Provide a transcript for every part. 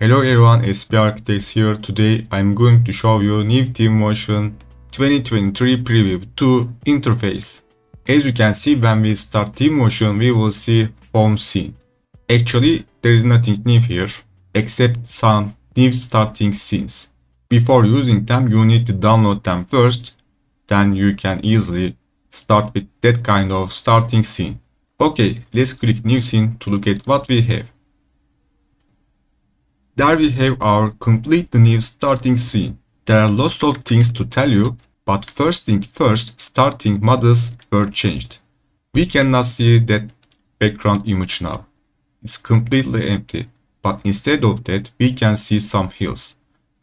Hello everyone, SB Architects here. Today I'm going to show you new Twinmotion 2023 Preview 2 interface. As you can see when we start Twinmotion we will see home scene. Actually there is nothing new here except some new starting scenes. Before using them you need to download them first then you can easily start with that kind of starting scene. Okay, let's click new scene to look at what we have. There we have our complete new starting scene. There are lots of things to tell you, but first thing first, starting models were changed. We cannot see that background image now. It's completely empty, but instead of that, we can see some hills.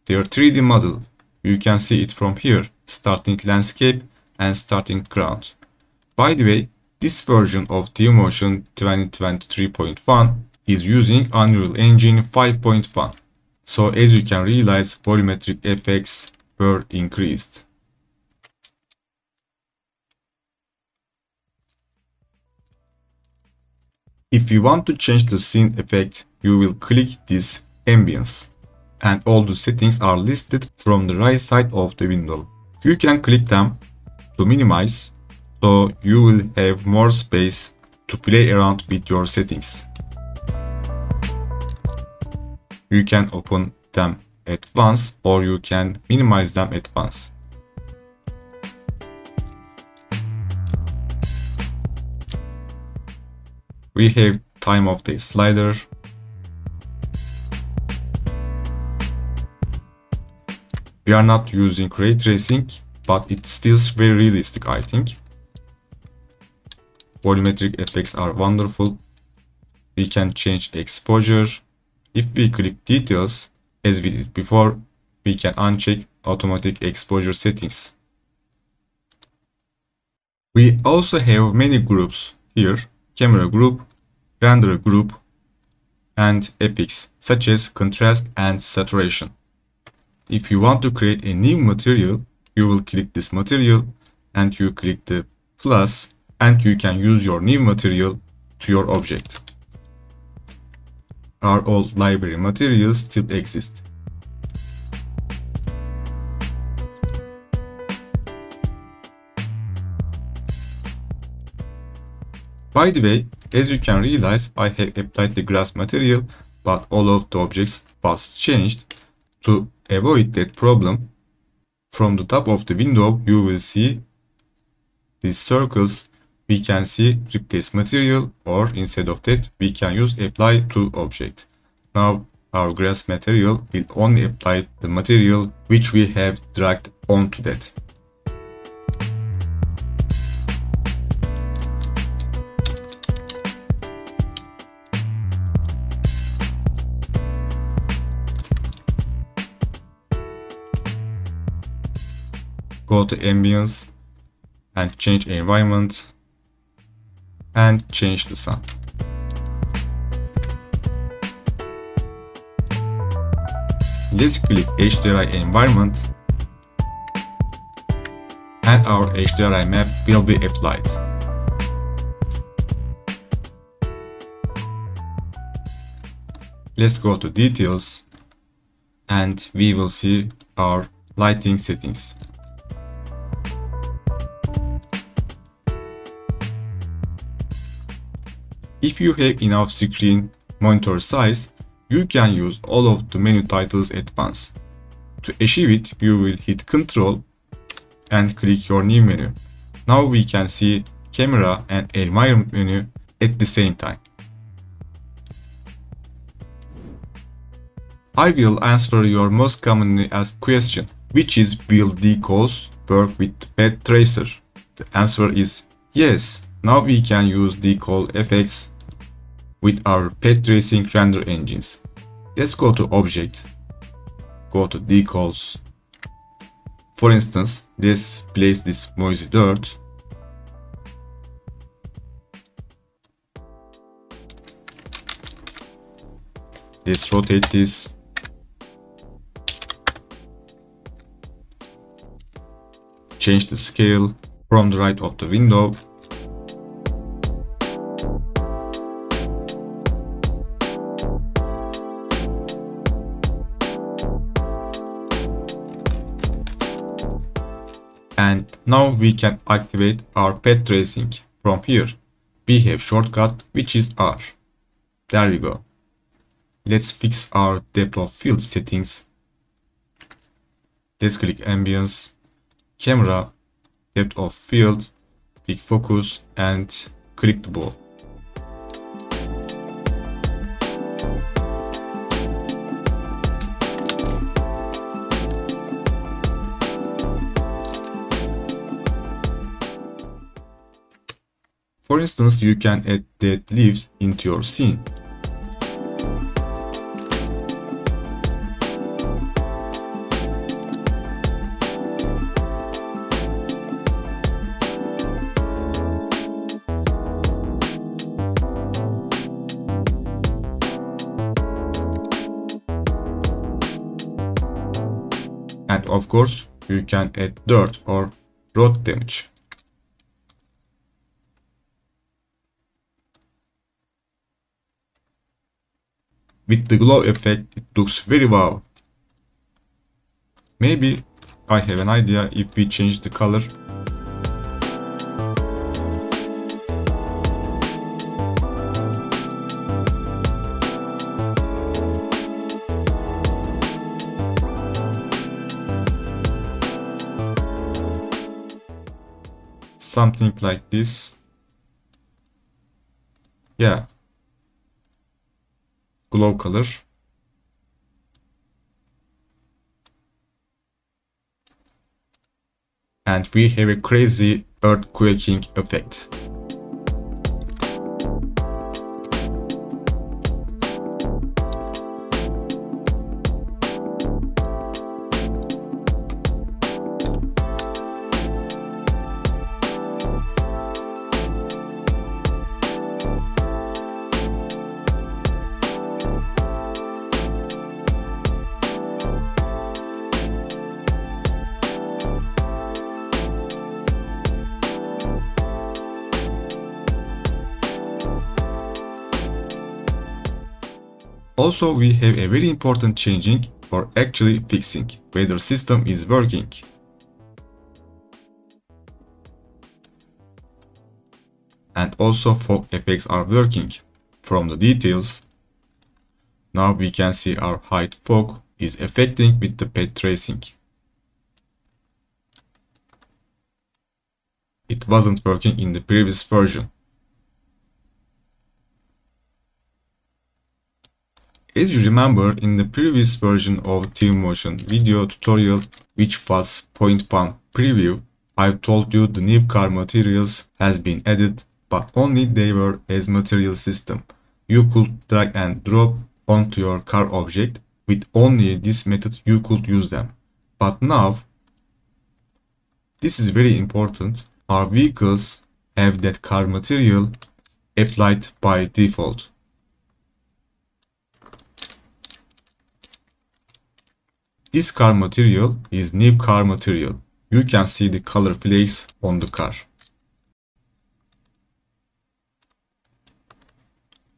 They are 3D model. You can see it from here, starting landscape and starting ground. By the way, this version of Twinmotion 2023.1 is using Unreal Engine 5.1. So as you can realize, volumetric effects were increased. If you want to change the scene effect, you will click this ambience and all the settings are listed from the right side of the window. You can click them to minimize so you will have more space to play around with your settings. You can open them at once or you can minimize them at once. We have time of the slider. We are not using ray tracing, but it's still very realistic I think. Volumetric effects are wonderful. We can change exposure. If we click details, as we did before, we can uncheck automatic exposure settings. We also have many groups here, camera group, render group, and epics, such as contrast and saturation. If you want to create a new material, you will click this material and you click the plus and you can use your new material to your object. Our old library materials still exist. By the way, as you can realize, I have applied the grass material, but all of the objects was changed. To avoid that problem, from the top of the window, you will see these circles we can see replace material or instead of that we can use apply to object. Now our grass material will only apply the material which we have dragged onto that. Go to ambience and change environment and change the sun. Let's click HDRI environment and our HDRI map will be applied. Let's go to details and we will see our lighting settings. If you have enough screen monitor size, you can use all of the menu titles at once. To achieve it, you will hit Ctrl and click your new menu. Now we can see camera and environment menu at the same time. I will answer your most commonly asked question, which is will decals work with path tracer? The answer is yes. Now we can use decal effects with our path tracing render engines. Let's go to object, go to decals. For instance, let's place this moisty dirt. Let's rotate this. Change the scale from the right of the window And now we can activate our path tracing from here. We have shortcut which is R. There we go. Let's fix our depth of field settings. Let's click ambience, camera, depth of field, pick focus and click the ball. For instance, you can add dead leaves into your scene. And of course, you can add dirt or road damage. With the glow effect, it looks very wow. Maybe I have an idea if we change the color. Something like this. Yeah, glow color. And we have a crazy earthquaking effect. Also, we have a very important changing for actually fixing weather system is working. And also fog effects are working. From the details, now we can see our height fog is affecting with the path tracing. It wasn't working in the previous version. As you remember in the previous version of Twinmotion video tutorial which was point one preview, I told you the new car materials has been added but only they were as material system. You could drag and drop onto your car object with only this method you could use them. But now, this is very important, our vehicles have that car material applied by default. This car material is new car material. You can see the color flakes on the car.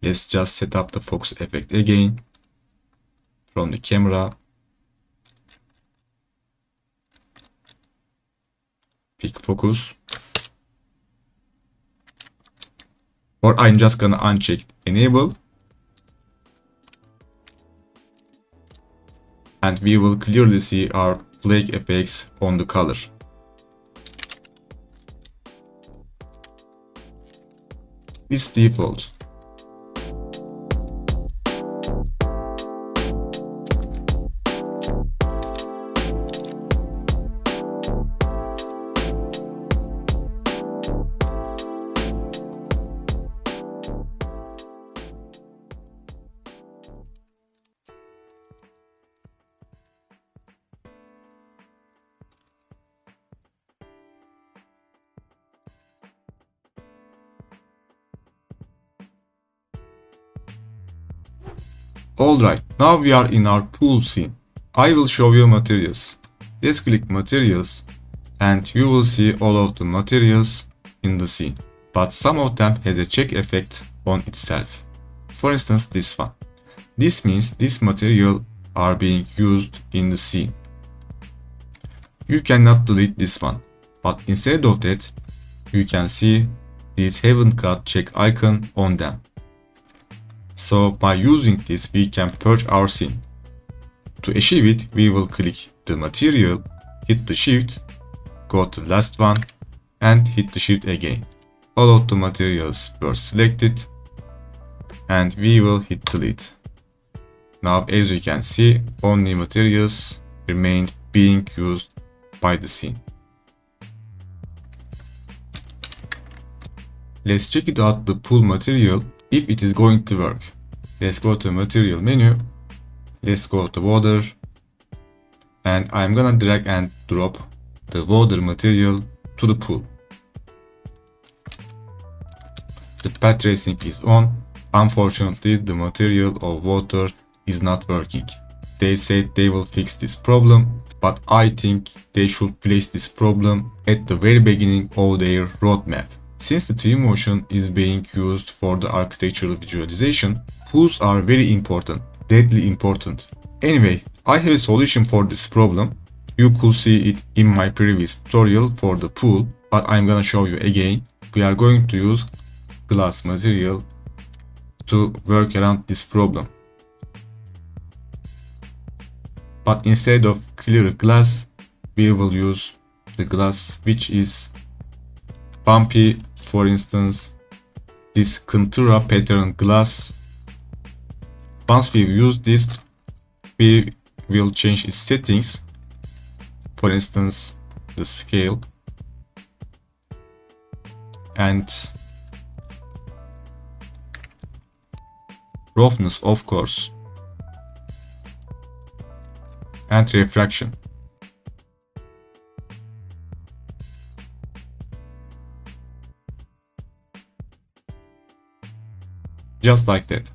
Let's just set up the focus effect again from the camera. Pick focus. Or I'm just gonna uncheck enable and we will clearly see our flake effects on the color. This default. Alright, now we are in our pool scene. I will show you materials. Let's click materials and you will see all of the materials in the scene. But some of them has a check effect on itself. For instance, this one. This means this material are being used in the scene. You cannot delete this one. But instead of that, you can see this haven't got check icon on them. So by using this we can purge our scene. To achieve it, we will click the material, hit the shift, go to the last one and hit the shift again. All of the materials were selected and we will hit delete. Now as you can see, only materials remained being used by the scene. Let's check it out the pool material if it is going to work. Let's go to material menu. Let's go to water. And I'm gonna drag and drop the water material to the pool. The path tracing is on. Unfortunately, the material of water is not working. They said they will fix this problem, but I think they should place this problem at the very beginning of their roadmap. Since the Twinmotion is being used for the architectural visualization, pools are very important, deadly important. Anyway, I have a solution for this problem. You could see it in my previous tutorial for the pool, but I'm gonna show you again. We are going to use glass material to work around this problem. But instead of clear glass, we will use the glass which is bumpy for instance this Contura pattern glass. Once we use this we will change its settings. For instance the scale. And roughness of course. And refraction Just like that.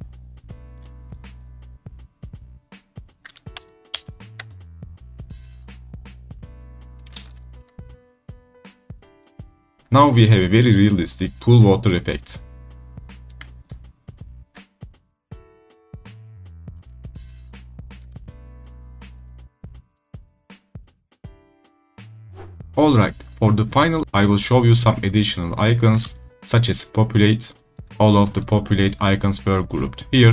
Now we have a very realistic pool water effect. Alright, for the final I will show you some additional icons such as populate, all of the populate icons were grouped. Here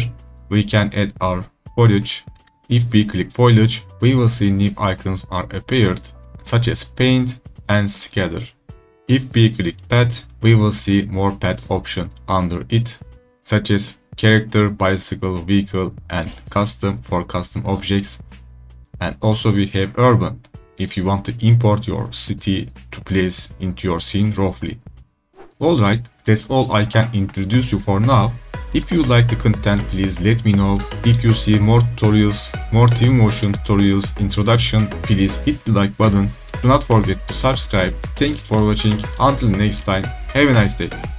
we can add our foliage. If we click foliage, we will see new icons are appeared such as paint and scatter. If we click path, we will see more path option under it such as character, bicycle, vehicle and custom for custom objects. And also we have urban if you want to import your city to place into your scene roughly. Alright, that's all I can introduce you for now. If you like the content, please let me know. If you see more tutorials, more Motion tutorials introduction, please hit the like button. Do not forget to subscribe. Thank you for watching. Until next time, have a nice day.